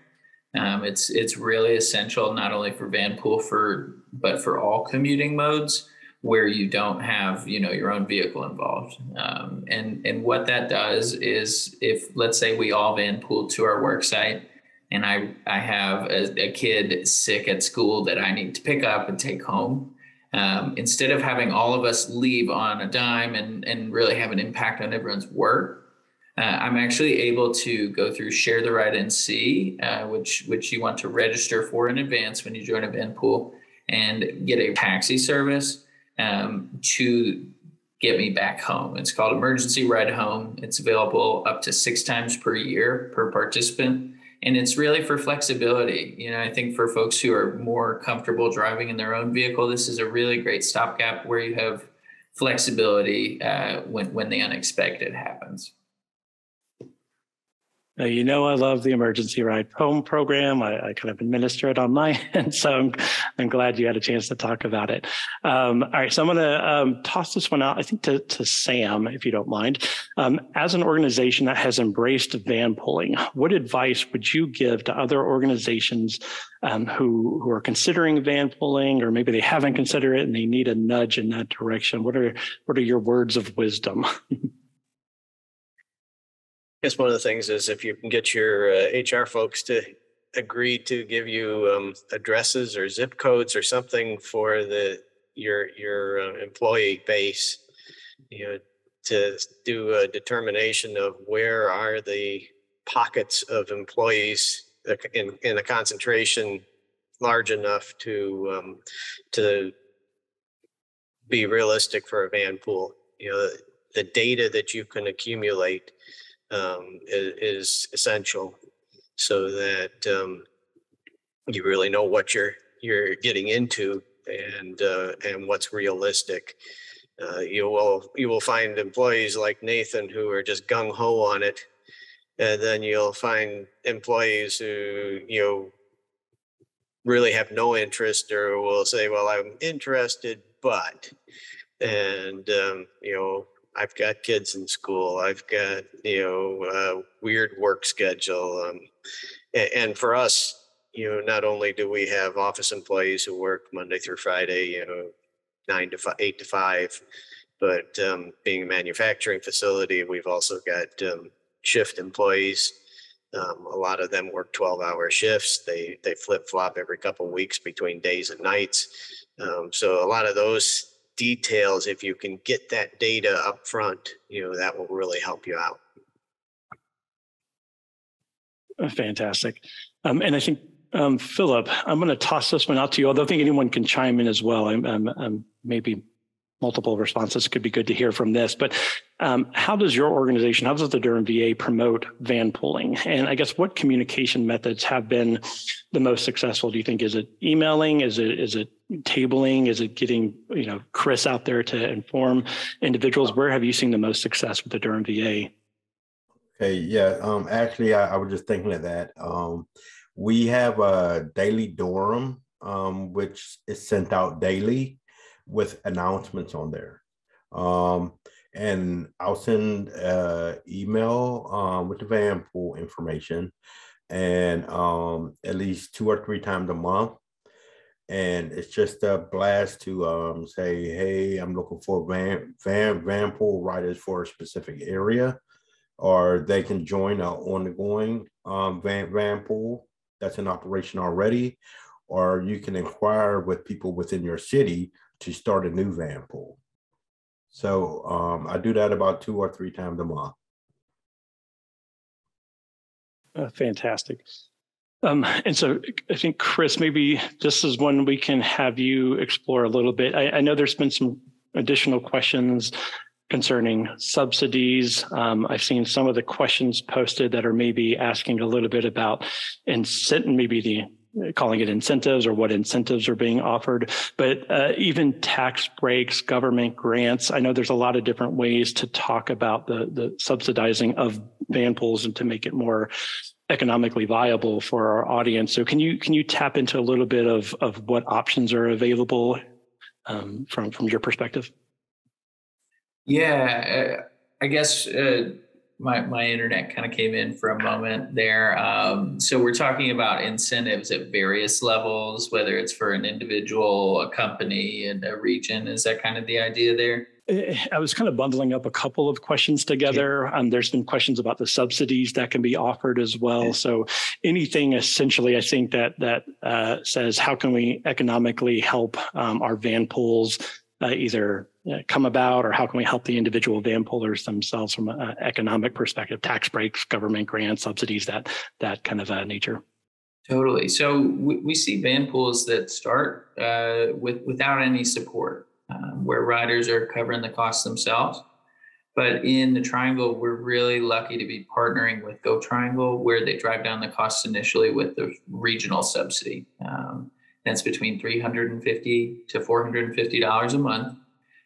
Um, it's it's really essential not only for Vanpool for but for all commuting modes where you don't have you know your own vehicle involved um, and and what that does is if let's say we all van pool to our work site and i i have a, a kid sick at school that i need to pick up and take home um, instead of having all of us leave on a dime and and really have an impact on everyone's work uh, I'm actually able to go through Share the Ride NC, uh, which which you want to register for in advance when you join a van pool, and get a taxi service um, to get me back home. It's called Emergency Ride Home. It's available up to six times per year per participant. And it's really for flexibility. You know, I think for folks who are more comfortable driving in their own vehicle, this is a really great stopgap where you have flexibility uh, when, when the unexpected happens. Now, you know, I love the emergency ride home program. I, I, kind of administer it on my end, so I'm, I'm glad you had a chance to talk about it. Um, all right, so I'm going to um, toss this one out, I think, to, to Sam, if you don't mind. Um, as an organization that has embraced van pooling, what advice would you give to other organizations um, who who are considering van pooling, or maybe they haven't considered it and they need a nudge in that direction? What are what are your words of wisdom? guess one of the things is if you can get your uh, HR folks to agree to give you um, addresses or zip codes or something for the your your uh, employee base, you know, to do a determination of where are the pockets of employees in in a concentration large enough to um, to be realistic for a van pool. You know, the data that you can accumulate um, is, essential so that um, you really know what you're you're getting into and uh, and what's realistic. Uh, you will you will find employees like Nathan who are just gung ho on it, and then you'll find employees who you know really have no interest or will say, "Well, I'm interested, but," and um, you know I've got kids in school. I've got you know weird work schedule, um, and, and, for us, you know, not only do we have office employees who work Monday through Friday, you know, nine to five, eight to five, but um, being a manufacturing facility, we've also got um, shift employees. Um, a lot of them work 12-hour shifts. They they flip flop every couple of weeks between days and nights. Um, so a lot of those details, if you can get that data up front, you know, that will really help you out. Uh, fantastic. Um, and I think, um, Phillip, I'm going to toss this one out to you, although I think anyone can chime in as well. I'm, I'm, I'm maybe multiple responses could be good to hear from this. But um, how does your organization, how does the Durham VA promote van pooling? And I guess what communication methods have been the most successful? Do you think is it emailing? Is it is it tabling? Is it getting you know Chris out there to inform individuals? Where have you seen the most success with the Durham VA? Okay, yeah. Um, actually, I, I was just thinking of that. Um, we have a daily Durham, um, which is sent out daily with announcements on there. Um, and I'll send uh, email um, with the van pool information and um, at least two or three times a month. And it's just a blast to um, say, hey, I'm looking for van, van, van pool riders for a specific area, or they can join an ongoing um, van, van pool that's in operation already, or you can inquire with people within your city to start a new van pool. So um, I do that about two or three times a month. Uh, fantastic. Um, and so I think, Chris, maybe this is one we can have you explore a little bit. I, I know there's been some additional questions concerning subsidies. Um, I've seen some of the questions posted that are maybe asking a little bit about incent, maybe the calling it incentives or what incentives are being offered, but uh, even tax breaks, government grants. I know there's a lot of different ways to talk about the the subsidizing of van pools and to make it more economically viable for our audience. So can you can you tap into a little bit of of what options are available um, from from your perspective? Yeah, uh, I guess uh, my my internet kind of came in for a moment there. Um, so we're talking about incentives at various levels, whether it's for an individual, a company, and a region. Is that kind of the idea there? Eh, I was kind of bundling up a couple of questions together. Um, there's been questions about the subsidies that can be offered as well. So anything essentially, I think that that uh, says how can we economically help um, our van pools uh, either uh, come about, or how can we help the individual van poolers themselves from an economic perspective, tax breaks, government grants, subsidies, that that kind of uh, nature. Totally. So we, we see van pools that start uh, with without any support um, where riders are covering the costs themselves. But in the Triangle, we're really lucky to be partnering with GoTriangle, where they drive down the costs initially with the regional subsidy. Um, that's between 350 to 450 dollars a month.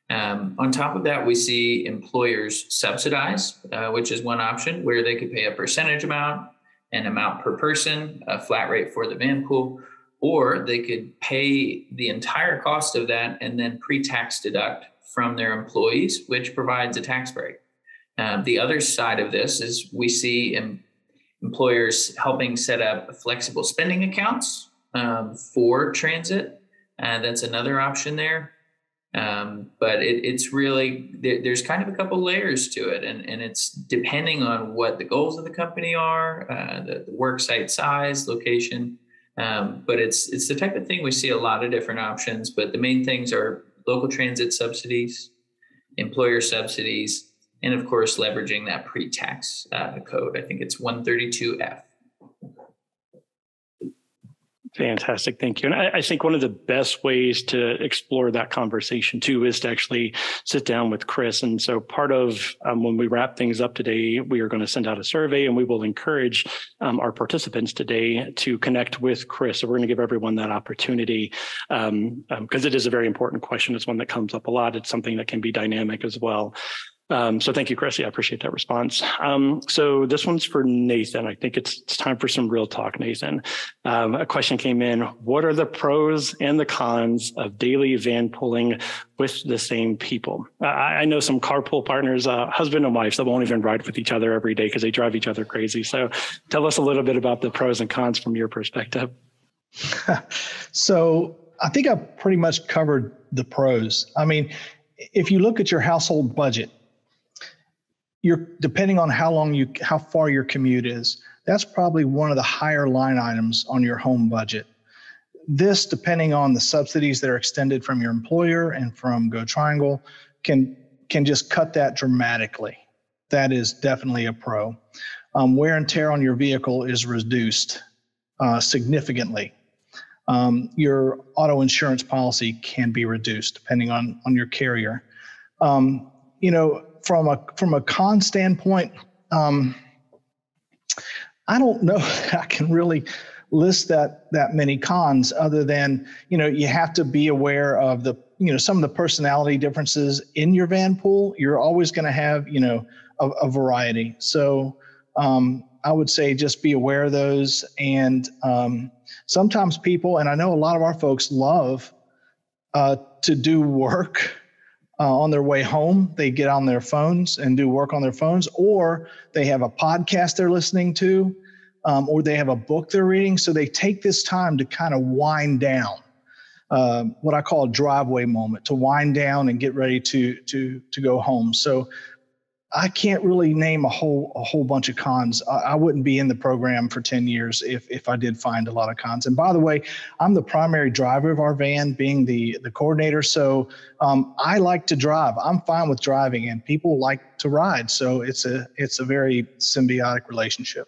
Um, on top of that, we see employers subsidize, uh, which is one option where they could pay a percentage amount, an amount per person, a flat rate for the van pool, or they could pay the entire cost of that and then pre-tax deduct from their employees, which provides a tax break. Um, the other side of this is we see em- employers helping set up flexible spending accounts um, for transit. Uh, that's another option there. Um, but it, it's really there, there's kind of a couple layers to it, and, and it's depending on what the goals of the company are, uh, the, the work site size, location, um, but it's it's the type of thing we see a lot of different options. But the main things are local transit subsidies, employer subsidies, and of course leveraging that pre-tax uh, code. I think it's 132F. Fantastic. Thank you. And I, I, think one of the best ways to explore that conversation too is to actually sit down with Chris. And so part of um, when we wrap things up today, we are going to send out a survey and we will encourage um, our participants today to connect with Chris. So we're going to give everyone that opportunity because um, um it is a very important question. It's one that comes up a lot. It's something that can be dynamic as well. Um, so thank you, Chrissy. I appreciate that response. Um, so this one's for Nathan. I think it's, it's time for some real talk, Nathan. Um, a question came in. What are the pros and the cons of daily van pooling with the same people? I, know some carpool partners, uh, husband and wife, that won't even ride with each other every day because they drive each other crazy. So tell us a little bit about the pros and cons from your perspective. so I think I pretty much covered the pros. I mean, if you look at your household budget, you're depending on how long you how far your commute is that's probably one of the higher line items on your home budget. This depending on the subsidies that are extended from your employer and from GoTriangle can can just cut that dramatically. That is definitely a pro. Um, wear and tear on your vehicle is reduced uh, significantly. Um, your auto insurance policy can be reduced depending on on your carrier. Um, you know from a from a con standpoint, um, I don't know that I can really list that that many cons other than you know you have to be aware of the you know some of the personality differences in your van pool. You're always going to have you know a, a variety. So um, I would say just be aware of those. And um, sometimes people, and I know a lot of our folks love uh, to do work uh, on their way home, they get on their phones and do work on their phones, or they have a podcast they're listening to. um, or they have a book they're reading. So they take this time to kind of wind down. Um, what I call a driveway moment to wind down and get ready to to to go home. So I can't really name a whole a whole bunch of cons. I, I, wouldn't be in the program for 10 years if if I did find a lot of cons. And by the way, I'm the primary driver of our van, being the the coordinator. So um, I like to drive. I'm fine with driving, and people like to ride. So it's a it's a very symbiotic relationship.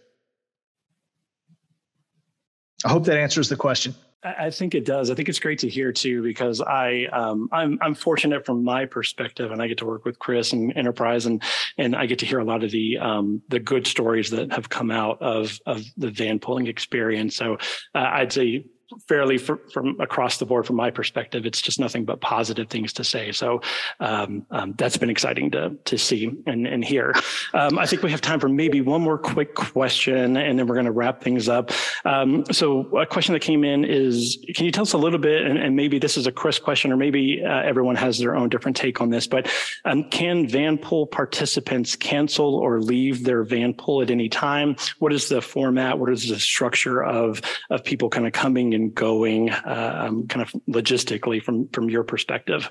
I hope that answers the question. I think it does. I think it's great to hear too, because I um, I'm I'm fortunate from my perspective, and I get to work with Chris and Enterprise, and and I get to hear a lot of the um, the good stories that have come out of of the van pooling experience. So uh, I'd say fairly for, from across the board from my perspective it's just nothing but positive things to say. So um, um, that's been exciting to to see and, and hear. Um, i think we have time for maybe one more quick question and then we're going to wrap things up. Um, so a question that came in is can you tell us a little bit and, and maybe this is a chris question or maybe uh, everyone has their own different take on this but um, can van pool participants cancel or leave their van pool at any time? What is the format? What is the structure of of people kind of coming and going uh, um, kind of logistically from from your perspective?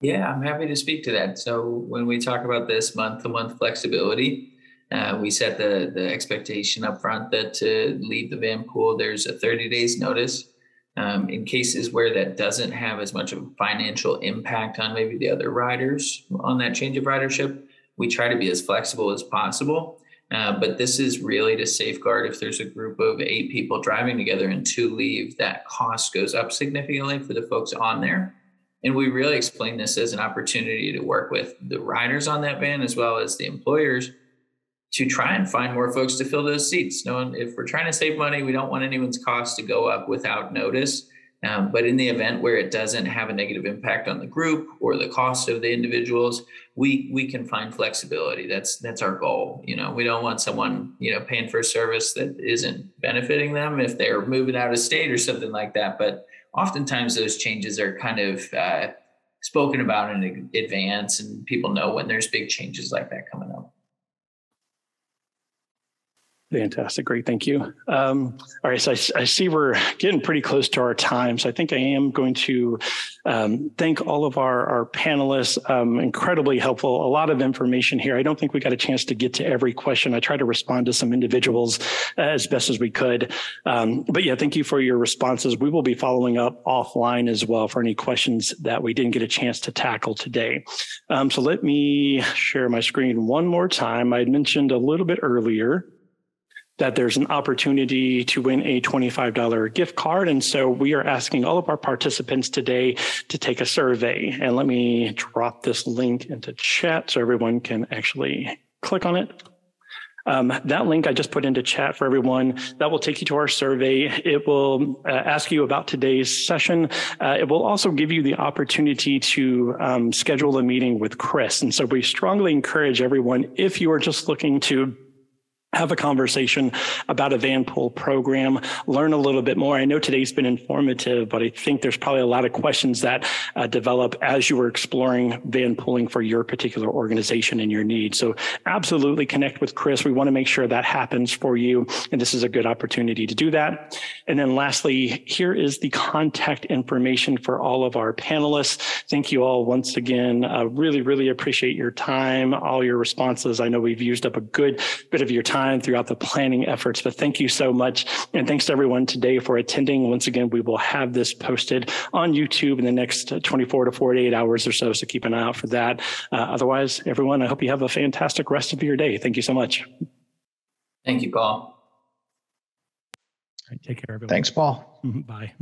Yeah, I'm happy to speak to that. So when we talk about this month to month flexibility, uh, we set the the expectation up front that to leave the van pool, there's a 30 days notice. Um, in cases where that doesn't have as much of a financial impact on maybe the other riders on that change of ridership, we try to be as flexible as possible. Uh, but this is really to safeguard if there's a group of eight people driving together and two leave, that cost goes up significantly for the folks on there. And we really explain this as an opportunity to work with the riders on that van as well as the employers to try and find more folks to fill those seats. Knowing if we're trying to save money, we don't want anyone's cost to go up without notice. Um, but in the event where it doesn't have a negative impact on the group or the cost of the individuals, we we can find flexibility. That's that's our goal. You know, we don't want someone you know paying for a service that isn't benefiting them if they're moving out of state or something like that. But oftentimes those changes are kind of uh, spoken about in advance, and people know when there's big changes like that coming up. Fantastic. Great. Thank you. Um, all right. So I, I, see we're getting pretty close to our time. So I think I am going to um, thank all of our, our panelists. Um, incredibly helpful. A lot of information here. I don't think we got a chance to get to every question. I tried to respond to some individuals as best as we could. Um, but yeah, thank you for your responses. We will be following up offline as well for any questions that we didn't get a chance to tackle today. Um, so let me share my screen one more time. I had mentioned a little bit earlier that there's an opportunity to win a $25 gift card. And so we are asking all of our participants today to take a survey. And let me drop this link into chat so everyone can actually click on it. Um, that link I just put into chat for everyone, that will take you to our survey. It will uh, ask you about today's session. Uh, it will also give you the opportunity to um, schedule a meeting with Chris. And so we strongly encourage everyone, if you are just looking to have a conversation about a van pool program, learn a little bit more. I know today's been informative, but I think there's probably a lot of questions that uh, develop as you are exploring van pooling for your particular organization and your needs. So absolutely connect with Chris. We want to make sure that happens for you. And this is a good opportunity to do that. And then lastly, here is the contact information for all of our panelists. Thank you all once again. Uh, really, really appreciate your time, all your responses. I know we've used up a good bit of your time time throughout the planning efforts. But thank you so much. And thanks to everyone today for attending. Once again, we will have this posted on YouTube in the next 24 to 48 hours or so. So keep an eye out for that. Uh, otherwise, everyone, I hope you have a fantastic rest of your day. Thank you so much. Thank you, Paul. take care, everyone. Thanks, Paul. Bye.